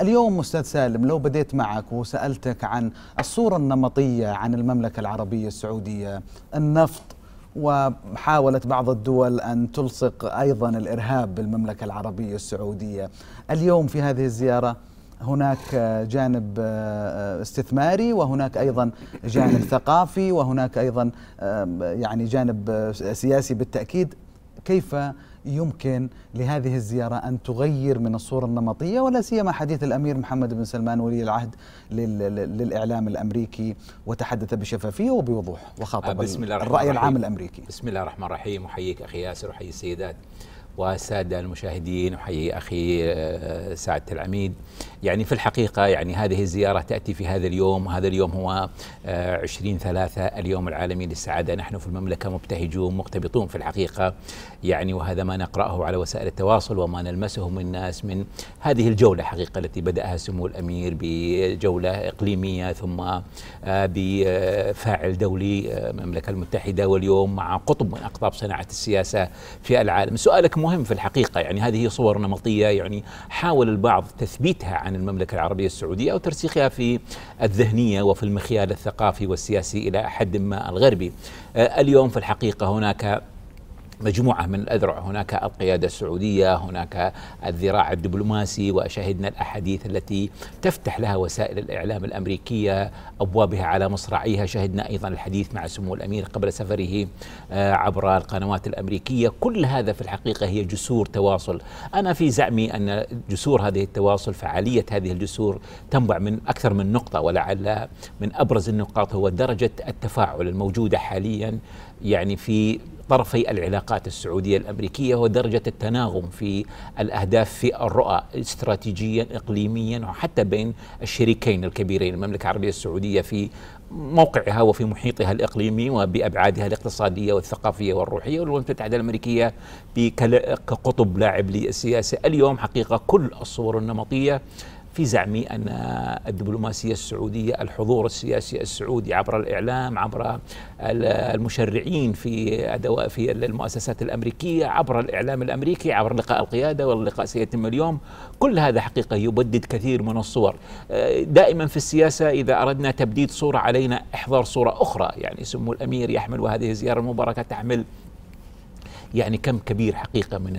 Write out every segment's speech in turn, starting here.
اليوم أستاذ سالم لو بديت معك وسألتك عن الصورة النمطية عن المملكة العربية السعودية النفط وحاولة بعض الدول أن تلصق أيضا الإرهاب بالمملكة العربية السعودية. اليوم في هذه الزيارة هناك جانب استثماري وهناك أيضا جانب ثقافي وهناك أيضا يعني جانب سياسي بالتأكيد. كيف يمكن لهذه الزيارة أن تغير من الصورة النمطية ولا سيما حديث الأمير محمد بن سلمان ولي العهد للإعلام الأمريكي وتحدث بشفافية وبوضوح وخاطب بسم الله الرأي العام الأمريكي. بسم الله الرحمن الرحيم. أحييك أخي ياسر وأحيي السيدات. والسادة المشاهدين وحيي أخي آه، سعادة العميد يعني في الحقيقة يعني هذه الزيارة تأتي في هذا اليوم وهذا اليوم هو آه، عشرين ثلاثة اليوم العالمي للسعادة. نحن في المملكة مبتهجون مقتبطون في الحقيقة. يعني وهذا ما نقرأه على وسائل التواصل وما نلمسه من الناس من هذه الجولة حقيقة التي بدأها سمو الأمير بجولة إقليمية ثم آه، بفاعل دولي المملكة المتحدة. واليوم مع قطب من أقطاب صناعة السياسة في العالم. سؤالك مهم في الحقيقة. يعني هذه صور نمطية يعني حاول البعض تثبيتها عن المملكة العربية السعودية أو ترسيخها في الذهنية وفي المخيال الثقافي والسياسي إلى حد ما الغربي. آه، اليوم في الحقيقة هناك مجموعة من الأذرع. هناك القيادة السعودية هناك الذراع الدبلوماسي وشهدنا الأحاديث التي تفتح لها وسائل الإعلام الأمريكية أبوابها على مصراعيها شهدنا أيضا الحديث مع سمو الأمير قبل سفره آه، عبر القنوات الأمريكية. كل هذا في الحقيقة هي جسور تواصل. أنا في زعمي أن جسور هذه التواصل فعالية هذه الجسور تنبع من أكثر من نقطة ولعل من أبرز النقاط هو درجة التفاعل الموجودة حاليا يعني في طرفي العلاقات السعودية الأمريكية ودرجة التناغم في الأهداف في الرؤى استراتيجيا إقليميا وحتى بين الشريكين الكبيرين المملكة العربية السعودية في موقعها وفي محيطها الإقليمي وبأبعادها الاقتصادية والثقافية والروحية والولايات المتحدة الأمريكية كقطب لاعب للسياسة. اليوم حقيقة كل الصور النمطية في زعمي أن الدبلوماسية السعودية الحضور السياسي السعودي عبر الإعلام عبر المشرعين في في المؤسسات الأمريكية عبر الإعلام الأمريكي عبر لقاء القيادة واللقاء سيتم اليوم كل هذا حقيقة يبدد كثير من الصور. دائما في السياسة إذا أردنا تبديد صورة علينا إحضار صورة أخرى يعني سمو الأمير يحمل وهذه الزيارة المباركة تحمل يعني كم كبير حقيقة من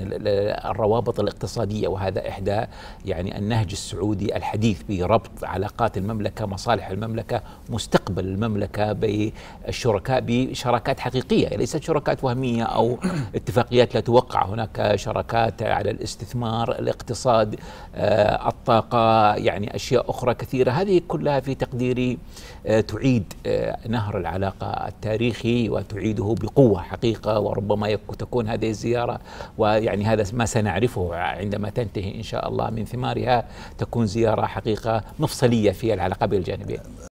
الروابط الاقتصادية وهذا إحدى يعني النهج السعودي الحديث بربط علاقات المملكة مصالح المملكة مستقبل المملكة بالشركاء بشراكات حقيقية ليست شراكات وهمية أو اتفاقيات. لا توقع هناك شراكات على الاستثمار الاقتصاد آه، الطاقة يعني أشياء أخرى كثيرة. هذه كلها في تقديري آه، تعيد آه، نهر العلاقة التاريخي وتعيده بقوة حقيقة وربما تكون تكون هذه الزيارة ويعني هذا ما سنعرفه عندما تنتهي إن شاء الله من ثمارها تكون زيارة حقيقة مفصلية في العلاقة بين الجانبين.